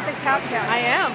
at the Top I am.